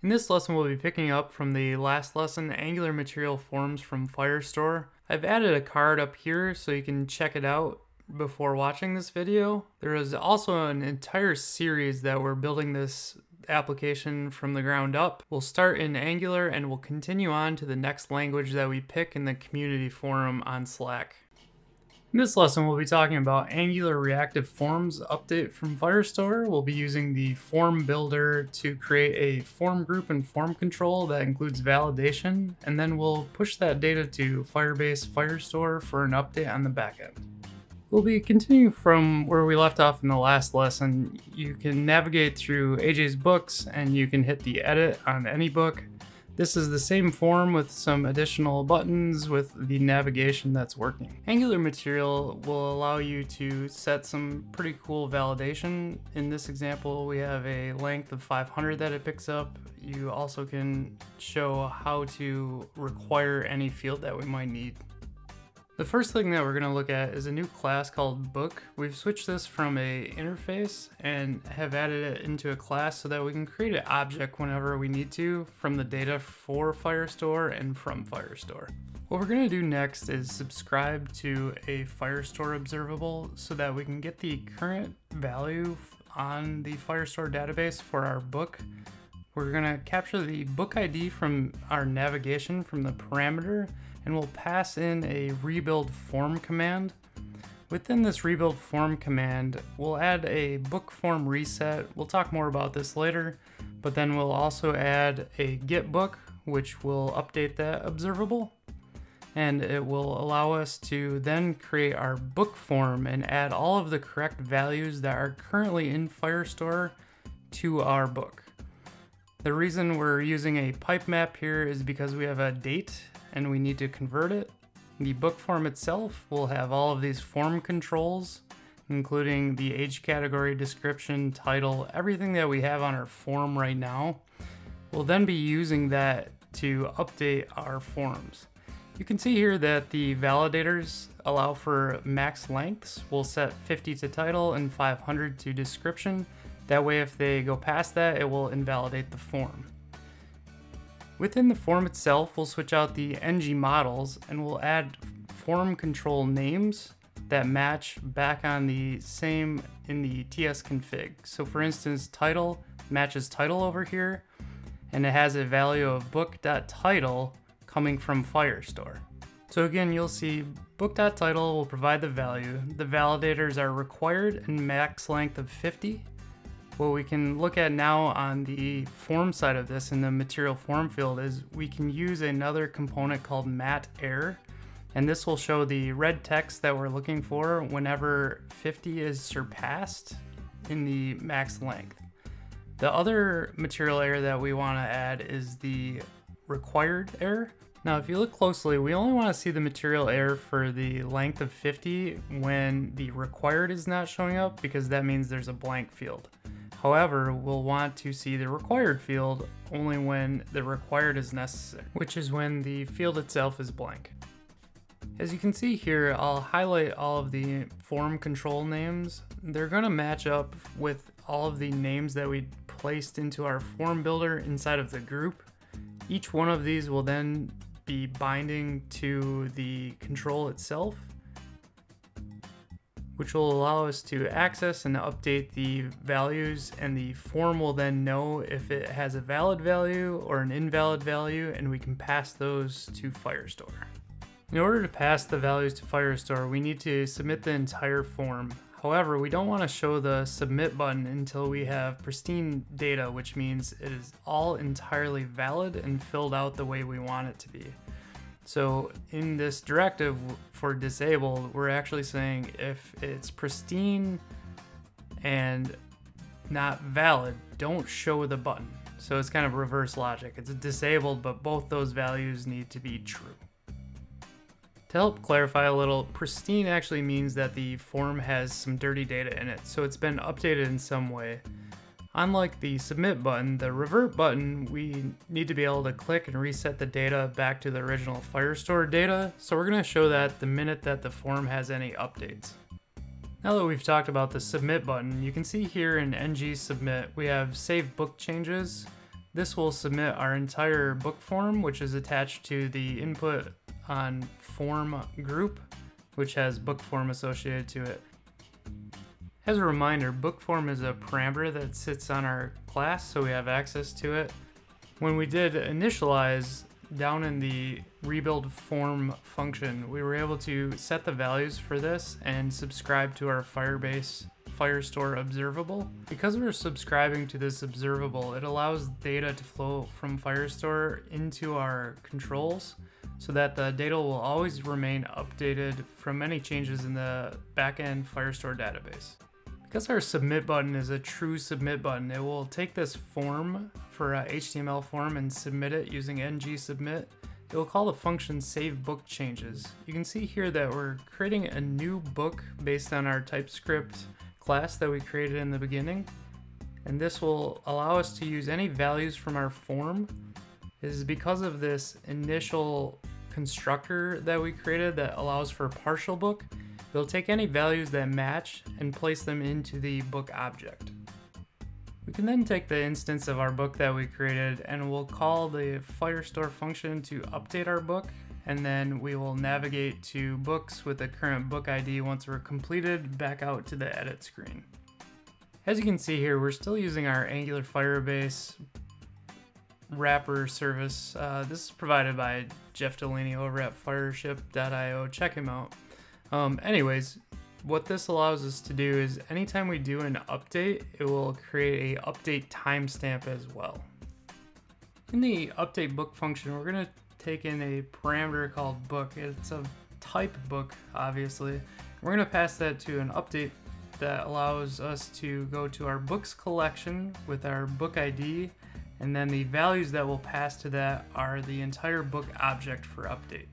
In this lesson, we'll be picking up from the last lesson, Angular Material Forms from Firestore. I've added a card up here so you can check it out before watching this video. There is also an entire series that we're building this application from the ground up. We'll start in Angular and we'll continue on to the next language that we pick in the community forum on Slack. In this lesson, we'll be talking about Angular Reactive Forms update from Firestore. We'll be using the form builder to create a form group and form control that includes validation, and then we'll push that data to Firebase Firestore for an update on the backend. We'll be continuing from where we left off in the last lesson. You can navigate through AJ's books and you can hit the edit on any book this is the same form with some additional buttons with the navigation that's working. Angular Material will allow you to set some pretty cool validation. In this example, we have a length of 500 that it picks up. You also can show how to require any field that we might need. The first thing that we're going to look at is a new class called book. We've switched this from a interface and have added it into a class so that we can create an object whenever we need to from the data for Firestore and from Firestore. What we're going to do next is subscribe to a Firestore observable so that we can get the current value on the Firestore database for our book. We're going to capture the book ID from our navigation from the parameter and we'll pass in a rebuild form command. Within this rebuild form command, we'll add a book form reset. We'll talk more about this later, but then we'll also add a get book, which will update that observable. And it will allow us to then create our book form and add all of the correct values that are currently in Firestore to our book. The reason we're using a pipe map here is because we have a date and we need to convert it. The book form itself will have all of these form controls, including the age category, description, title, everything that we have on our form right now. We'll then be using that to update our forms. You can see here that the validators allow for max lengths. We'll set 50 to title and 500 to description. That way if they go past that, it will invalidate the form. Within the form itself, we'll switch out the ng models and we'll add form control names that match back on the same in the TS config. So for instance, title matches title over here, and it has a value of book.title coming from Firestore. So again, you'll see book.title will provide the value. The validators are required and max length of 50 what we can look at now on the form side of this in the material form field is we can use another component called mat error and this will show the red text that we're looking for whenever 50 is surpassed in the max length. The other material error that we want to add is the required error. Now if you look closely, we only want to see the material error for the length of 50 when the required is not showing up because that means there's a blank field. However, we'll want to see the required field only when the required is necessary, which is when the field itself is blank. As you can see here, I'll highlight all of the form control names. They're gonna match up with all of the names that we placed into our form builder inside of the group. Each one of these will then be binding to the control itself which will allow us to access and update the values and the form will then know if it has a valid value or an invalid value and we can pass those to Firestore. In order to pass the values to Firestore, we need to submit the entire form. However, we don't want to show the submit button until we have pristine data, which means it is all entirely valid and filled out the way we want it to be. So in this directive for disabled, we're actually saying if it's pristine and not valid, don't show the button. So it's kind of reverse logic. It's disabled, but both those values need to be true. To help clarify a little, pristine actually means that the form has some dirty data in it, so it's been updated in some way. Unlike the submit button, the revert button, we need to be able to click and reset the data back to the original Firestore data, so we're going to show that the minute that the form has any updates. Now that we've talked about the submit button, you can see here in ng submit we have save book changes. This will submit our entire book form, which is attached to the input on form group, which has book form associated to it. As a reminder, book form is a parameter that sits on our class, so we have access to it. When we did initialize down in the rebuild form function, we were able to set the values for this and subscribe to our Firebase Firestore observable. Because we're subscribing to this observable, it allows data to flow from Firestore into our controls so that the data will always remain updated from any changes in the backend Firestore database. Because our submit button is a true submit button, it will take this form for a HTML form and submit it using ng submit. It will call the function save book changes. You can see here that we're creating a new book based on our TypeScript class that we created in the beginning. And this will allow us to use any values from our form. This is because of this initial constructor that we created that allows for partial book. We'll take any values that match and place them into the book object. We can then take the instance of our book that we created and we'll call the Firestore function to update our book and then we will navigate to books with the current book ID once we're completed back out to the edit screen. As you can see here, we're still using our Angular Firebase wrapper service. Uh, this is provided by Jeff Delaney over at fireship.io. Check him out. Um, anyways, what this allows us to do is anytime we do an update, it will create a update timestamp as well. In the update book function, we're gonna take in a parameter called book. It's a type book, obviously. We're gonna pass that to an update that allows us to go to our books collection with our book ID, and then the values that we'll pass to that are the entire book object for update.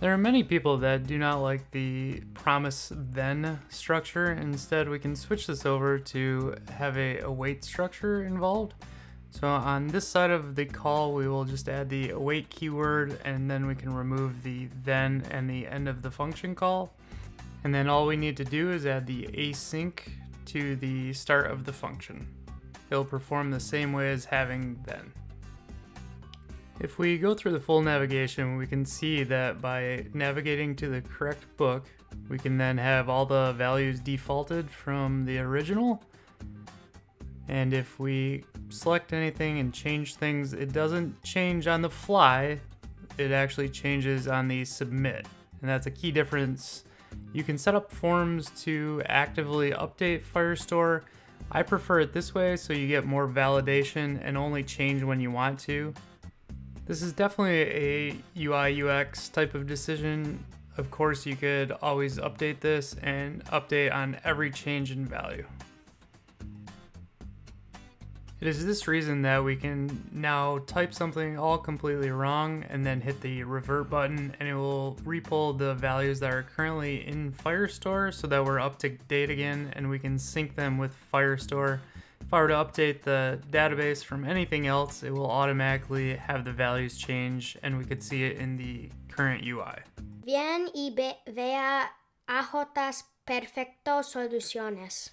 There are many people that do not like the promise then structure. Instead, we can switch this over to have a await structure involved. So on this side of the call, we will just add the await keyword and then we can remove the then and the end of the function call. And then all we need to do is add the async to the start of the function. It'll perform the same way as having then. If we go through the full navigation, we can see that by navigating to the correct book, we can then have all the values defaulted from the original. And if we select anything and change things, it doesn't change on the fly, it actually changes on the submit. And that's a key difference. You can set up forms to actively update Firestore. I prefer it this way so you get more validation and only change when you want to. This is definitely a UI UX type of decision. Of course, you could always update this and update on every change in value. It is this reason that we can now type something all completely wrong and then hit the revert button and it will repull the values that are currently in Firestore so that we're up to date again and we can sync them with Firestore if I were to update the database from anything else, it will automatically have the values change and we could see it in the current UI. Bien y vea AJ's Perfecto Soluciones.